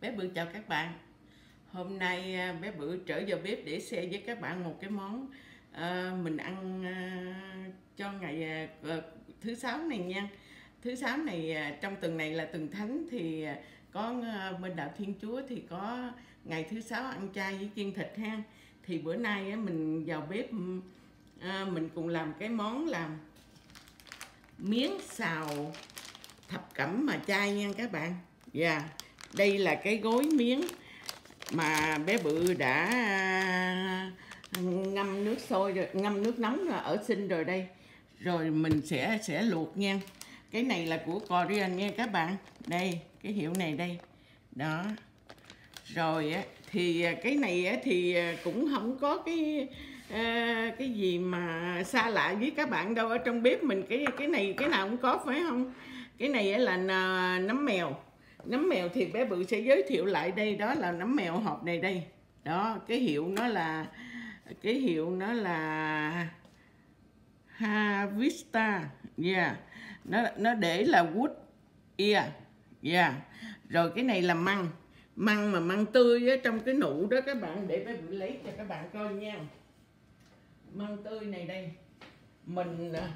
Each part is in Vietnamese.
bé bự chào các bạn. Hôm nay à, bé bự trở vào bếp để share với các bạn một cái món uh, mình ăn uh, cho ngày uh, thứ sáu này nha. Thứ sáu này uh, trong tuần này là tuần thánh thì uh, có uh, bên đạo thiên chúa thì có ngày thứ sáu ăn chay với chiên thịt ha. Thì bữa nay uh, mình vào bếp uh, mình cùng làm cái món làm miếng xào thập cẩm mà chay nha các bạn. Dạ đây là cái gối miếng mà bé bự đã à, ngâm nước sôi rồi, ngâm nước nóng rồi, ở sinh rồi đây. Rồi mình sẽ sẽ luộc nha. Cái này là của Korean nha các bạn. Đây, cái hiệu này đây. Đó. Rồi thì à, cái này thì à, cũng không có cái cái gì mà xa lạ với các bạn đâu. Ở trong bếp mình cái cái này, cái nào cũng có, phải không? Cái này là nấm mèo nấm mèo thì bé bự sẽ giới thiệu lại đây đó là nấm mèo hộp này đây. Đó cái hiệu nó là cái hiệu nó là Havista. Yeah. Nó nó để là wood ear. Yeah. Rồi cái này là măng. Măng mà măng tươi á, trong cái nụ đó các bạn để bé bự lấy cho các bạn coi nha. Măng tươi này đây. Mình à,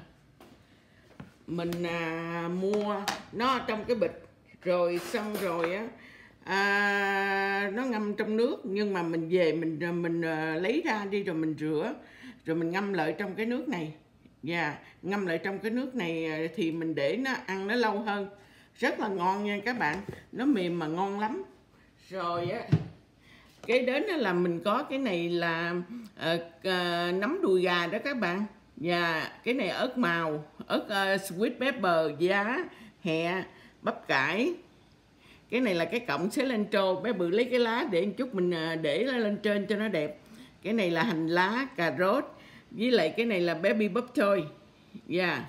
mình à, mua nó trong cái bịch rồi xong rồi á à, nó ngâm trong nước nhưng mà mình về mình à, mình à, lấy ra đi rồi mình rửa rồi mình ngâm lại trong cái nước này. Dạ ngâm lại trong cái nước này à, thì mình để nó ăn nó lâu hơn. Rất là ngon nha các bạn nó mềm mà ngon lắm. Rồi á cái đến đó là mình có cái này là uh, uh, nấm đùi gà đó các bạn. Và cái này ớt màu ớt uh, sweet pepper giá hẹ bắp cải. Cái này là cái cọng xế lên trô, bé bự lấy cái lá để một chút mình à, để nó lên trên cho nó đẹp. Cái này là hành lá, cà rốt, với lại cái này là baby bắp thôi dạ.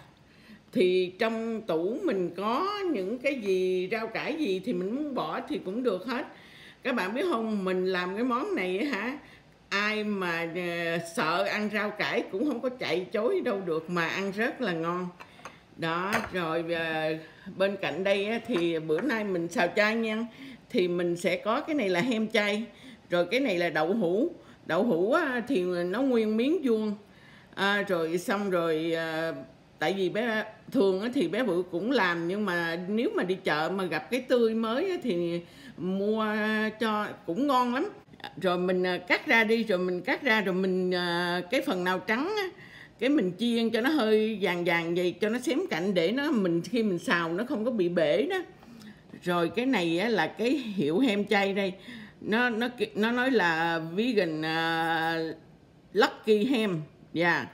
Thì trong tủ mình có những cái gì, rau cải gì thì mình muốn bỏ thì cũng được hết. Các bạn biết không, mình làm cái món này hả, ai mà à, sợ ăn rau cải cũng không có chạy chối đâu được, mà ăn rất là ngon đó rồi à, bên cạnh đây á, thì bữa nay mình xào chay nha. Thì mình sẽ có cái này là hem chay rồi cái này là đậu hũ. Đậu hũ á, thì nó nguyên miếng vuông. À, rồi xong rồi à, tại vì bé thường á, thì bé bự cũng làm nhưng mà nếu mà đi chợ mà gặp cái tươi mới á, thì mua cho cũng ngon lắm. Rồi mình à, cắt ra đi rồi mình cắt ra rồi mình à, cái phần nào trắng á, cái mình chiên cho nó hơi vàng vàng vậy cho nó xém cạnh để nó mình khi mình xào nó không có bị bể đó. Rồi cái này á, là cái hiệu hem chay đây. Nó nó nó nói là vegan uh, lucky hem dạ.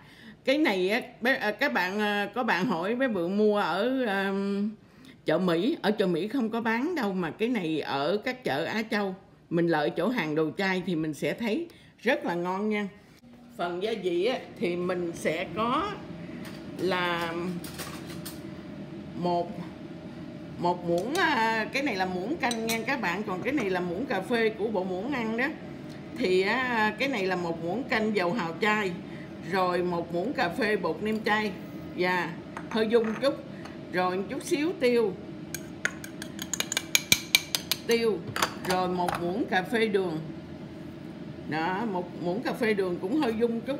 Cái này á bé, à, các bạn à, có bạn hỏi bé bự mua ở um, chợ Mỹ. Ở chợ Mỹ không có bán đâu mà cái này ở các chợ Á Châu. Mình lợi chỗ hàng đồ chay thì mình sẽ thấy rất là ngon nha phần gia vị á, thì mình sẽ có là một một muỗng à, cái này là muỗng canh nha các bạn còn cái này là muỗng cà phê của bộ muỗng ăn đó. Thì á, cái này là một muỗng canh dầu hào chay rồi một muỗng cà phê bột nêm chay. Và hơi dung chút rồi một chút xíu tiêu. Tiêu rồi một muỗng cà phê đường đó một muỗng cà phê đường cũng hơi dung chút.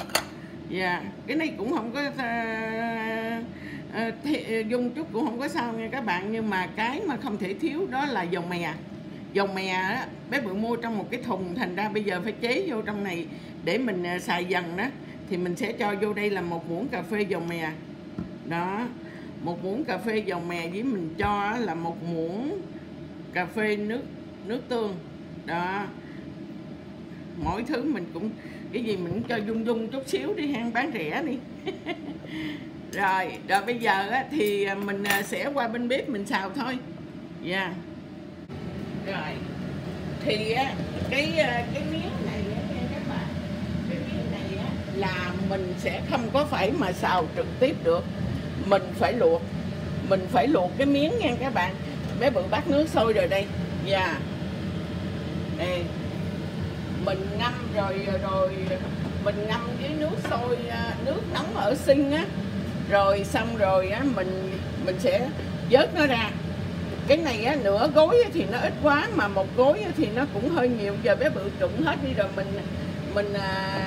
Dạ cái này cũng không có uh, uh, dung chút cũng không có sao nha các bạn. Nhưng mà cái mà không thể thiếu đó là dầu mè. Dầu mè á bé bự mua trong một cái thùng thành ra bây giờ phải chế vô trong này để mình uh, xài dần đó thì mình sẽ cho vô đây là một muỗng cà phê dầu mè. Đó một muỗng cà phê dầu mè với mình cho là một muỗng cà phê nước nước tương. Đó mỗi thứ mình cũng cái gì mình cũng cho dung dung chút xíu đi hang bán rẻ đi. Rồi rồi bây giờ á, thì à, mình à, sẽ qua bên bếp mình xào thôi. Dạ. Rồi thì á, cái à, cái miếng này nha các bạn cái miếng này á, là mình sẽ không có phải mà xào trực tiếp được. Mình phải luộc mình phải luộc cái miếng nha các bạn. Bé bự bát nước sôi rồi đây. Dạ. Đây mình ngâm rồi rồi mình ngâm với nước sôi à, nước nóng ở sinh á. Rồi xong rồi á mình mình sẽ vớt nó ra. Cái này á, nửa gối thì nó ít quá mà một gối thì nó cũng hơi nhiều. Giờ bé bự trụng hết đi rồi mình mình à,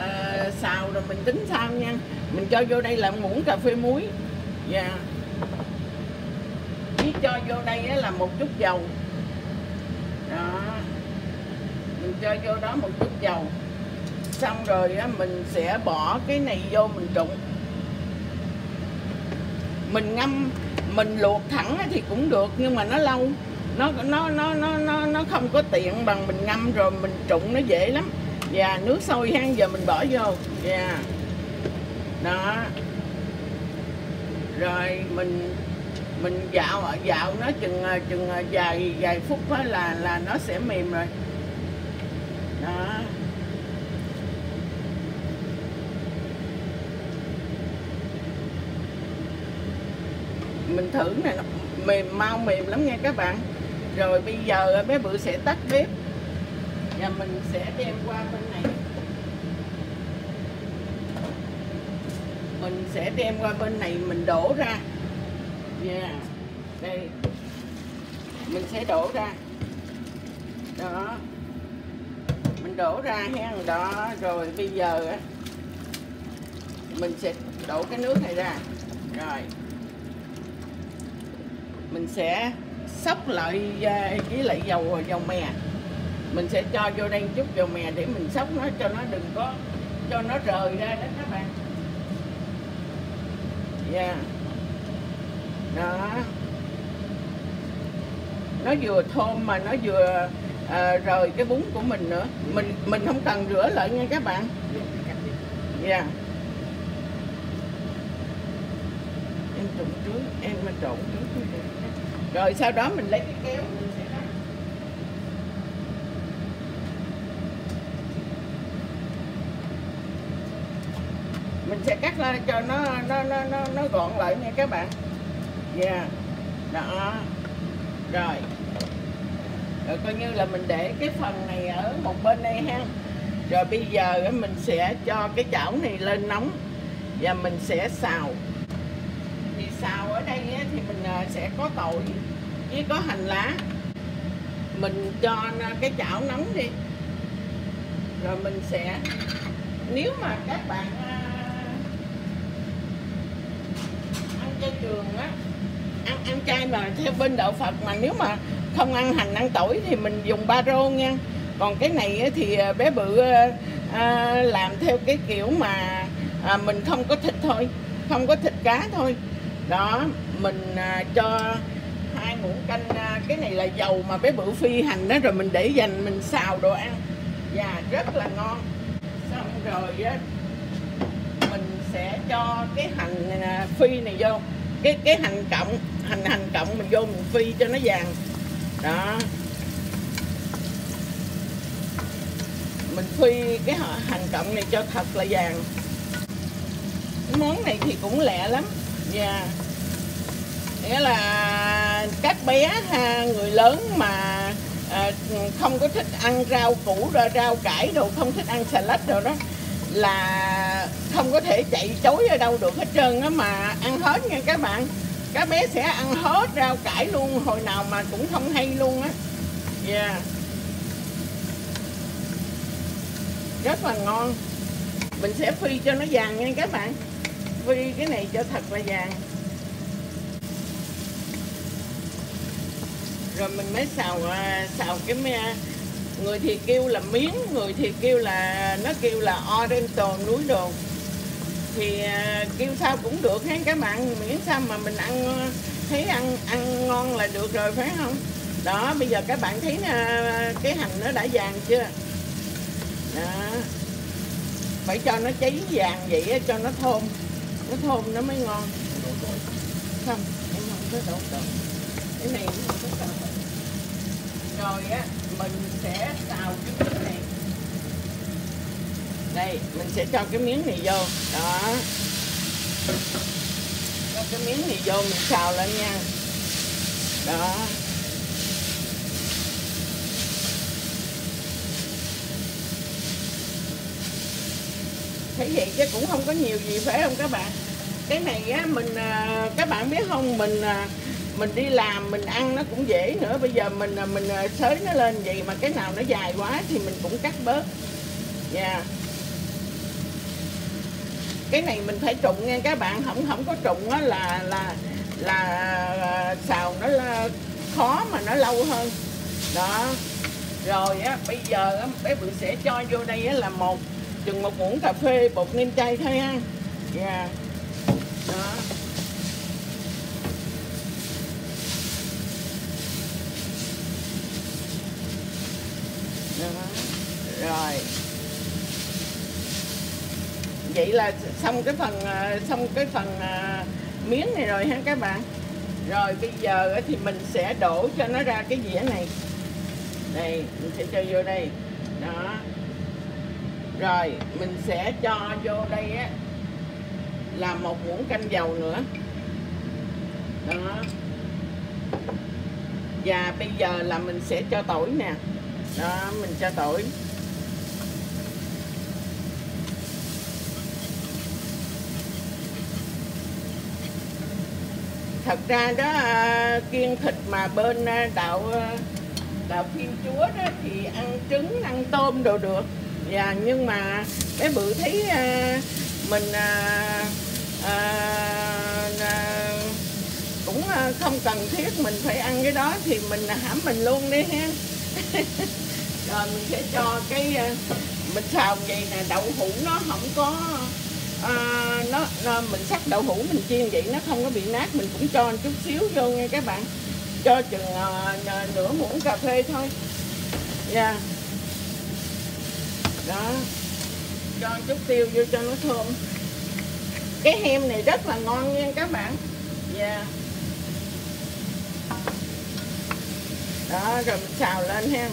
à, xào rồi mình tính sao nha. Mình cho vô đây là muỗng cà phê muối. Dạ. Và yeah. cho vô đây là một chút dầu. Đó mình cho vô đó một chút dầu. Xong rồi á, mình sẽ bỏ cái này vô mình trụng. Mình ngâm mình luộc thẳng thì cũng được nhưng mà nó lâu. Nó nó nó nó nó nó không có tiện bằng mình ngâm rồi mình trụng nó dễ lắm. Và nước sôi ha giờ mình bỏ vô. Dạ. Đó. Rồi mình mình dạo dạo nó chừng chừng vài vài phút đó là là nó sẽ mềm rồi cá mình thử này, mềm, mau mềm lắm nha các bạn. Rồi bây giờ bé bự sẽ tắt bếp. Và mình sẽ đem qua bên này. Mình sẽ đem qua bên này mình đổ ra. Yeah. đây. Mình sẽ đổ ra. Đó mình đổ ra hen đó rồi bây giờ mình sẽ đổ cái nước này ra. Rồi. Mình sẽ sóc lại à, với lại dầu dầu mè. Mình sẽ cho vô đây chút dầu mè để mình sóc nó cho nó đừng có, cho nó rời ra đó các bạn. Yeah. đó. Nó vừa thơm mà nó vừa à, rồi cái bún của mình nữa. Mình mình không cần rửa lại nha các bạn. Dạ. Yeah. em trộn trước em mà trộn trước rồi sau đó mình lấy cái kéo. Mình sẽ cắt mình sẽ cắt ra cho nó nó nó nó, nó gọn lại nha các bạn. Dạ. Yeah. đó. Rồi rồi coi như là mình để cái phần này ở một bên đây ha. Rồi bây giờ mình sẽ cho cái chảo này lên nóng và mình sẽ xào. Thì xào ở đây thì mình ờ, sẽ có tỏi với có hành lá. Mình cho cái chảo nóng đi. Rồi mình sẽ, nếu mà các bạn ờ, ăn chay trường á, ăn ăn chay mà theo bên đạo Phật mà nếu mà không ăn hành, ăn tỏi thì mình dùng ba rô nha. Còn cái này thì à, bé bự à, à, làm theo cái kiểu mà mình không có thịt thôi, không có thịt cá thôi. Đó, mình cho hai muỗng canh cái này là dầu mà bé bự phi hành đó, rồi mình để dành, mình xào đồ ăn. Và rất là ngon. Xong rồi á, mình sẽ cho cái hành phi này vô. Cái cái hành cộng, hành hành cộng mình vô mình phi cho nó vàng đó. Mình phi cái hành cộng này cho thật là vàng. Cái món này thì cũng lẹ lắm. Nha yeah. nghĩa là các bé ha, người lớn mà à, không có thích ăn rau củ rồi rau cải đồ không thích ăn salad rồi đó là không có thể chạy chối ở đâu được hết trơn á mà ăn hết nha các bạn các bé sẽ ăn hết rau cải luôn, hồi nào mà cũng không hay luôn á. Yeah. rất là ngon. Mình sẽ phi cho nó vàng nha các bạn. Phi cái này cho thật là vàng. Rồi mình mới xào à, xào cái người thì kêu là miếng, người thì kêu là, nó kêu là oriental núi đồ thì à, kêu sao cũng được hết các bạn miễn sao mà mình ăn, thấy ăn ăn ngon là được rồi, phải không? Đó, bây giờ các bạn thấy à, cái hành nó đã vàng chưa? Đó. Phải cho nó cháy vàng vậy cho nó thơm. Nó thơm nó mới ngon. Không, em không có đậu đổ cái này không có rồi á, mình sẽ xào cái này đây, mình sẽ cho cái miếng này vô. Đó. Cho cái miếng này vô, mình xào lên nha. Đó. Thấy vậy chứ cũng không có nhiều gì phải không các bạn? Cái này á, mình à, các bạn biết không, mình à, mình đi làm, mình ăn nó cũng dễ nữa. Bây giờ mình à, mình xới nó lên vậy mà cái nào nó dài quá thì mình cũng cắt bớt. Nha cái này mình phải trụng nha các bạn. Không không có trụng á là là là à, xào nó là khó mà nó lâu hơn. Đó. Rồi á bây giờ á, bé bự sẽ cho vô đây á, là một chừng một muỗng cà phê bột nêm chay thôi ha. Dạ. Đó. Đó. Rồi vậy là xong cái phần ờ, xong cái phần ờ, miếng này rồi ha các bạn. Rồi bây giờ thì mình sẽ đổ cho nó ra cái dĩa này. Đây, mình sẽ cho vô đây. Đó. Rồi, mình sẽ cho vô đây á là một muỗng canh dầu nữa. Đó. Và bây giờ là mình sẽ cho tỏi nè. Đó, mình cho tỏi. Thật ra đó à, kiêng thịt mà bên à, đạo à, đạo thiên chúa đó thì ăn trứng, ăn tôm đồ được. Dạ nhưng mà mấy bự thấy mình cũng không cần thiết mình phải ăn cái đó thì mình hãm mình luôn đi ha. Rồi mình sẽ cho cái mình xào vậy nè, đậu hũ nó không có à, nó, nó mình sắc đậu hũ mình chiên vậy nó không có bị nát mình cũng cho một chút xíu vô nha các bạn. Cho chừng à, nửa muỗng cà phê thôi. Nha yeah. đó. Cho chút tiêu vô cho nó thơm. Cái hem này rất là ngon nha các bạn. Dạ. Yeah. đó rồi mình xào lên ha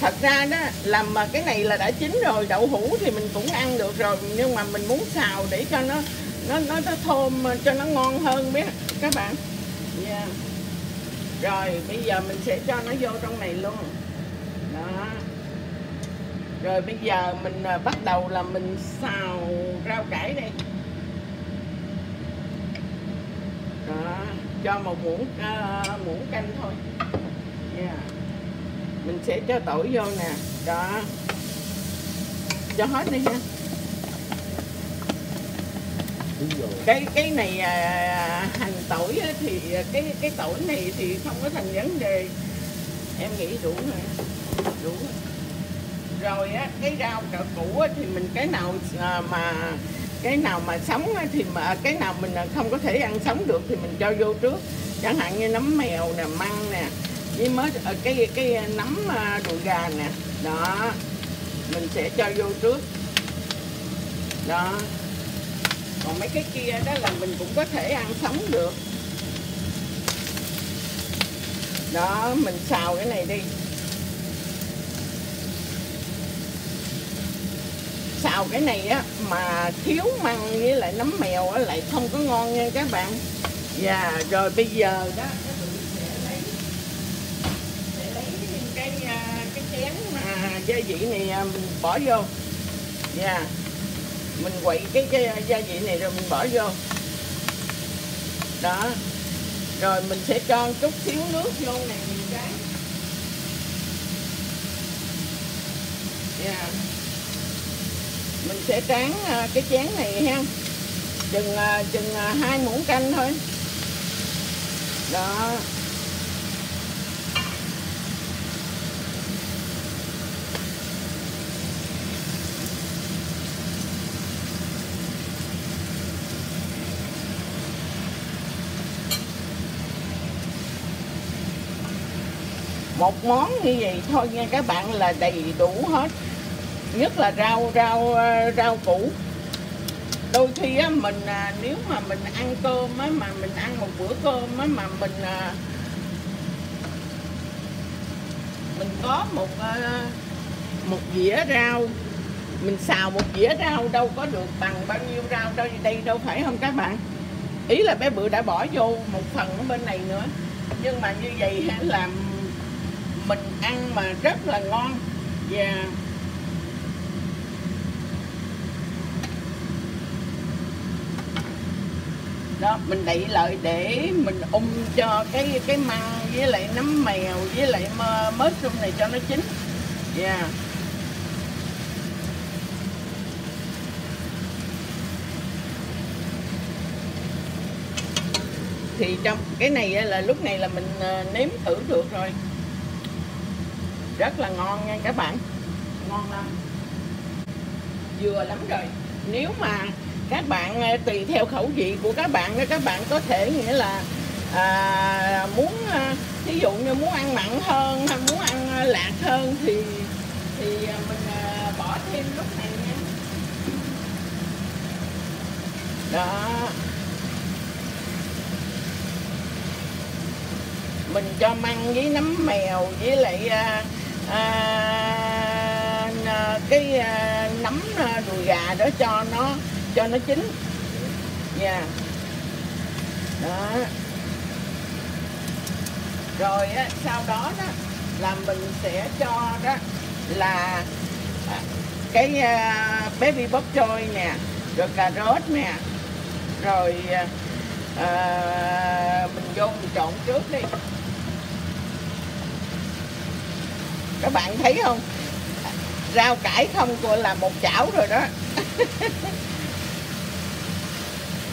thật ra đó làm mà cái này là đã chín rồi đậu hũ thì mình cũng ăn được rồi nhưng mà mình muốn xào để cho nó nó nó, nó thơm cho nó ngon hơn biết các bạn? Yeah. rồi bây giờ mình sẽ cho nó vô trong này luôn. Đó. Rồi bây giờ mình à, bắt đầu là mình xào rau cải đây đó cho một muỗng uh, muỗng canh thôi. Yeah mình sẽ cho tỏi vô nè. Đó. Cho hết đi ha cái cái này à, hành tỏi thì cái cái tỏi này thì không có thành vấn đề. Em nghĩ đủ rồi. Đủ rồi. Á cái rau cỡ củ á, thì mình cái nào à, mà cái nào mà sống á, thì mà à, cái nào mình không có thể ăn sống được thì mình cho vô trước. Chẳng hạn như nấm mèo nè măng nè với mới ờ, cái cái ờ, nấm ờ, đùi gà nè. Đó. Mình sẽ cho vô trước. Đó. Còn mấy cái kia đó là mình cũng có thể ăn sống được. Đó, mình xào cái này đi. Xào cái này á, mà thiếu măng với lại nấm mèo á lại không có ngon nha các bạn. Và rồi bây giờ đó sẽ lấy sẽ lấy cái à, cái chén mà gia vị này à, mình bỏ vô. Nha yeah. mình quậy cái, cái gia vị này rồi mình bỏ vô. Đó. Rồi mình sẽ cho chút xíu nước vô này mình cái yeah. Dạ. Mình sẽ tráng à, cái chén này ha. Chừng à, chừng hai muỗng canh thôi. Đó. Một món như vậy thôi nha các bạn là đầy đủ hết. Nhất là rau rau ờ, rau củ. Đôi khi á mình à, nếu mà mình ăn cơm á mà mình ăn một bữa cơm á mà mình à, mình có một à, một dĩa rau mình xào một dĩa rau đâu có được bằng bao nhiêu rau đâu đây đâu phải không các bạn? Ý là bé bự đã bỏ vô một phần ở bên này nữa. Nhưng mà như vậy làm mình ăn mà rất là ngon. Và đó, mình đậy lại để mình ung cho cái cái măng với lại nấm mèo với lại mớt trong này cho nó chín. Dạ. Yeah. thì trong cái này là, lúc này là mình ờ, nếm thử được rồi rất là ngon nha các bạn. Ngon lắm. Vừa lắm rồi. Nếu mà các bạn ờ, tùy theo khẩu vị của các bạn các bạn có thể nghĩa là à, muốn ví dụ như muốn ăn mặn hơn hay muốn ăn lạc hơn thì thì mình bỏ thêm lúc này nha. Đó. Mình cho măng với nấm mèo với lại à, À, à, cái à, nấm à, đùi gà đó cho nó cho nó chín. Nha. Yeah. đó. Rồi á, sau đó đó là mình sẽ cho đó là à, cái uh, baby bắp trôi nè rồi cà rốt nè rồi uh, mình vô mình trộn trước đi. Các bạn thấy không? Rau cải không của là một chảo rồi đó.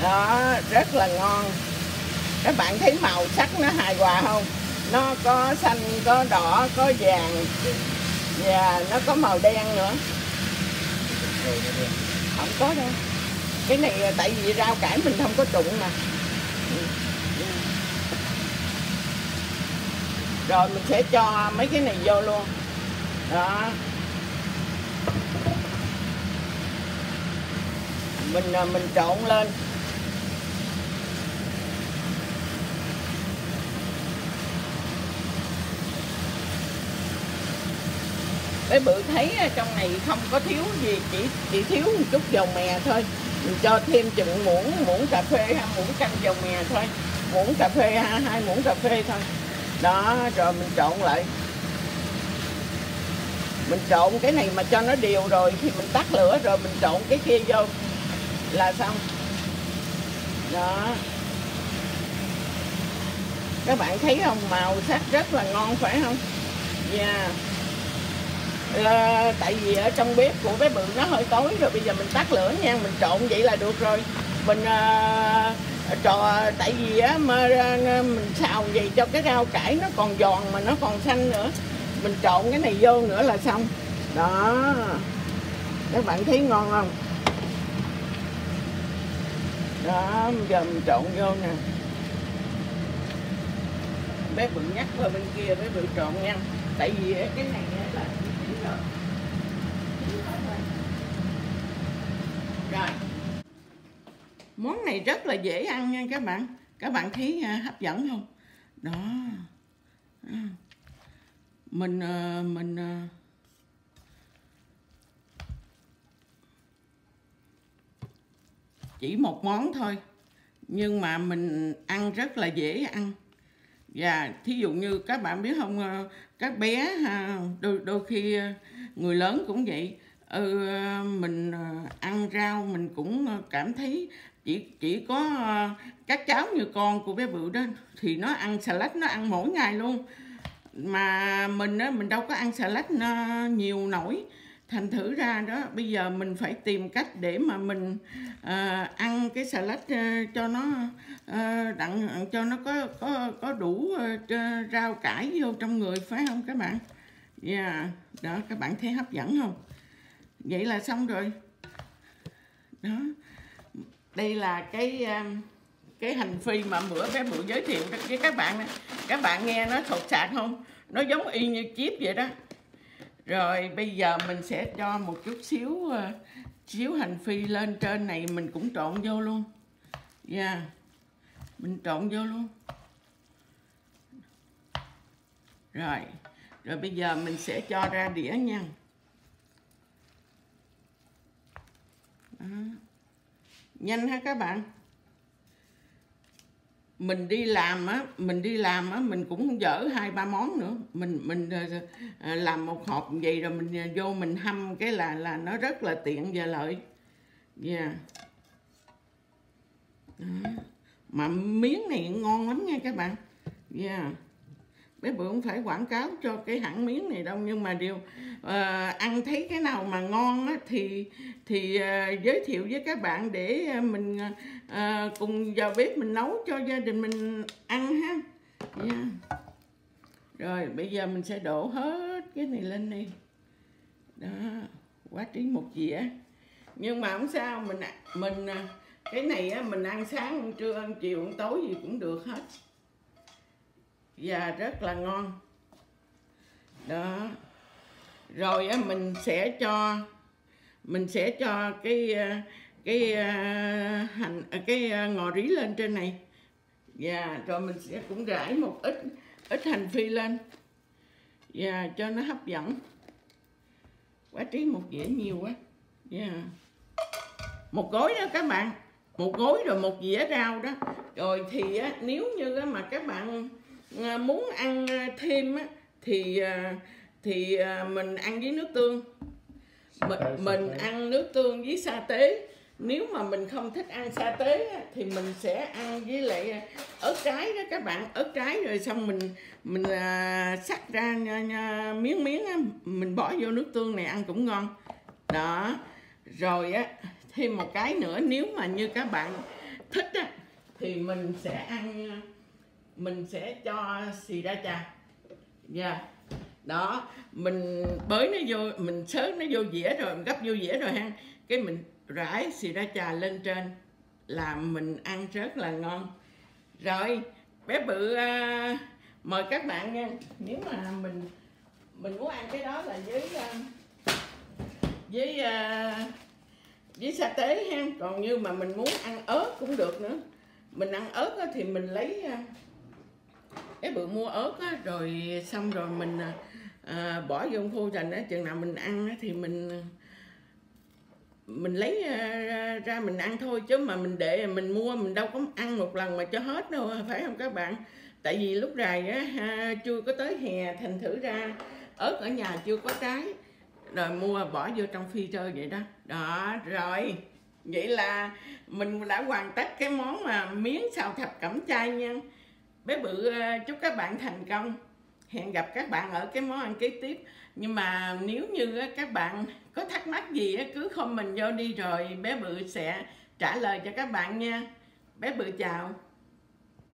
Đó, rất là ngon. Các bạn thấy màu sắc nó hài hòa không? Nó có xanh, có đỏ, có vàng. Và nó có màu đen nữa. Không có đâu. Cái này tại vì rau cải mình không có trụng mà. Rồi, mình sẽ cho mấy cái này vô luôn. Đó. Mình à, mình trộn lên. Cái bự thấy à, trong này không có thiếu gì, chỉ chỉ thiếu một chút dầu mè thôi. Mình cho thêm chừng muỗng muỗng cà phê ha muỗng canh dầu mè thôi. Muỗng cà phê ha hai muỗng cà phê thôi đó rồi mình trộn lại. Mình trộn cái này mà cho nó đều rồi thì mình tắt lửa rồi mình trộn cái kia vô là xong. Đó. Các bạn thấy không? Màu sắc rất là ngon phải không? Dạ. Yeah. à, tại vì ở trong bếp của cái bự nó hơi tối rồi bây giờ mình tắt lửa nha mình trộn vậy là được rồi. Mình à, trò tại vì á mà ờ, mình xào vậy cho cái rau cải nó còn giòn mà nó còn xanh nữa. Mình trộn cái này vô nữa là xong. Đó. Các bạn thấy ngon không? Đó, giờ mình trộn vô nè. Bé bự nhắc qua bên kia, bé bự trộn nha. Tại vì cái này là rồi rồi món này rất là dễ ăn nha các bạn. Các bạn thấy à, hấp dẫn không? Đó. À. Mình à, mình chỉ một món thôi nhưng mà mình ăn rất là dễ ăn. Và thí dụ như các bạn biết không các bé đôi đôi khi người lớn cũng vậy. Ừ, mình ăn rau mình cũng cảm thấy chỉ chỉ có ờ, các cháu như con của bé bự đó thì nó ăn salad nó ăn mỗi ngày luôn. Mà mình á mình đâu có ăn salad lách nhiều nổi. Thành thử ra đó bây giờ mình phải tìm cách để mà mình à, ăn cái salad lách cho nó đặng cho nó có có có đủ rau cải vô trong người phải không các bạn? Yeah. đó các bạn thấy hấp dẫn không? Vậy là xong rồi. Đó đây là cái um, cái hành phi mà bữa bé bữa giới thiệu với các bạn các bạn nghe nó sột sạc không? Nó giống y như chip vậy đó. Rồi, bây giờ mình sẽ cho một chút xíu ờ, xíu hành phi lên trên này, mình cũng trộn vô luôn. Nha yeah. mình trộn vô luôn. Rồi rồi bây giờ mình sẽ cho ra đĩa nha. Đó nhanh ha các bạn. Mình đi làm á, mình đi làm á, mình cũng dở hai, ba món nữa. Mình mình ờ, ờ, làm một hộp vậy rồi mình ờ, vô mình hâm cái là là nó rất là tiện và lợi. Yeah. Đó. mà miếng này ngon lắm nha các bạn. Yeah bé bự không phải quảng cáo cho cái hãng miếng này đâu nhưng mà điều uh, ăn thấy cái nào mà ngon á, thì thì uh, giới thiệu với các bạn để uh, mình uh, cùng vào bếp mình nấu cho gia đình mình ăn ha. Yeah. rồi bây giờ mình sẽ đổ hết cái này lên đi. Đó quá trí một dĩa nhưng mà không sao mình mình cái này á, mình ăn sáng ăn trưa ăn chiều ăn tối gì cũng được hết và rất là ngon. Đó. Rồi á, mình sẽ cho mình sẽ cho cái ờ, cái ờ, hành ờ, cái ngò rí lên trên này. Và rồi mình sẽ cũng rải một ít ít hành phi lên. Và cho nó hấp dẫn. Quá trí một dĩa nhiều quá. Yeah. một gói đó các bạn. Một gói rồi một dĩa rau đó. Rồi thì á, nếu như á, mà các bạn muốn ăn à, thêm á, thì à, thì mình ăn với nước tương. Mình, mình ăn nước tương với sa tế. Nếu mà mình không thích ăn sa tế thì mình sẽ ăn với lại ớt trái đó các bạn. Ớt trái rồi xong mình mình sắc ra miếng miếng á, mình bỏ vô nước tương này ăn cũng ngon. Đó. Rồi á thêm một cái nữa nếu mà như các bạn thích á thì mình sẽ ăn mình sẽ cho xì ra trà nha yeah. Dạ. đó mình bới nó vô mình sớt nó vô dĩa rồi mình gấp vô dĩa rồi ha. Cái mình rải xì ra trà lên trên là mình ăn rất là ngon. Rồi bé bự à, mời các bạn nha nếu mà mình mình muốn ăn cái đó là với à, với à, với sa tế ha. Còn như mà mình muốn ăn ớt cũng được nữa. Mình ăn ớt thì mình lấy à, cái bữa mua ớt á, rồi xong rồi mình à, à bỏ vô khô dành á chừng nào mình ăn á, thì mình à, mình lấy à, ra, ra mình ăn thôi chứ mà mình để mình mua mình đâu có ăn một lần mà cho hết đâu phải không các bạn? Tại vì lúc này á chưa có tới hè thành thử ra ớt ở nhà chưa có trái rồi mua bỏ vô trong phi chơi vậy đó. Đó rồi vậy là mình đã hoàn tất cái món mà miếng xào thập cẩm chay nha bé bự ờ, chúc các bạn thành công. Hẹn gặp các bạn ở cái món ăn kế tiếp. Nhưng mà nếu như ờ, các bạn có thắc mắc gì ờ, cứ comment vô đi rồi bé bự sẽ trả lời cho các bạn nha. Bé bự chào.